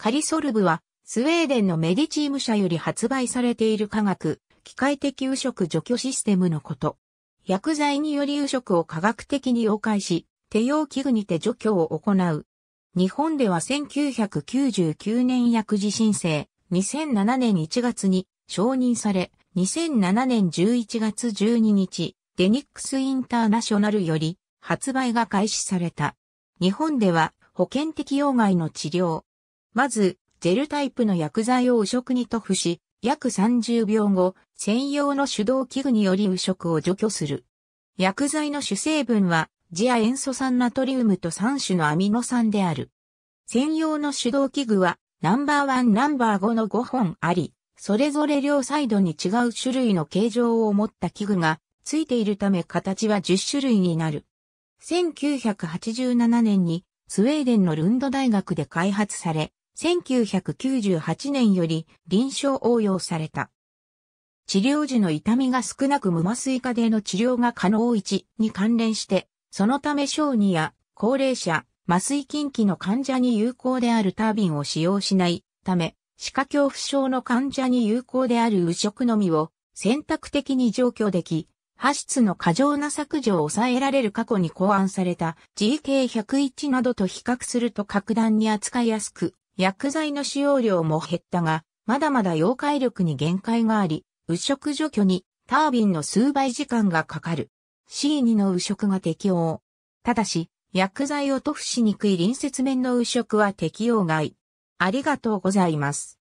カリソルブは、スウェーデンのメディチーム社より発売されている科学、機械的汚職除去システムのこと。薬剤により汚職を科学的に溶解し、手用器具にて除去を行う。日本では1999年薬事申請、2007年1月に承認され、2007年11月12日、デニックスインターナショナルより発売が開始された。日本では保険適用外の治療。まず、ジェルタイプの薬剤を汚職に塗布し、約30秒後、専用の手動器具により汚職を除去する。薬剤の主成分は、ジア塩素酸ナトリウムと3種のアミノ酸である。専用の手動器具は、ナンバーワンナンバー5の5本あり、それぞれ両サイドに違う種類の形状を持った器具がついているため形は10種類になる。1987年にスウェーデンのルンド大学で開発され、1998年より臨床応用された。治療時の痛みが少なく無麻酔科での治療が可能1に関連して、そのため小児や高齢者、麻酔禁忌の患者に有効であるタービンを使用しないため、歯科恐怖症の患者に有効である右食のみを選択的に除去でき、歯質の過剰な削除を抑えられる過去に考案された GK101 などと比較すると格段に扱いやすく、薬剤の使用量も減ったが、まだまだ溶解力に限界があり、右色除去にタービンの数倍時間がかかる。C2 の右色が適応。ただし、薬剤を塗布しにくい隣接面の右色は適用外。ありがとうございます。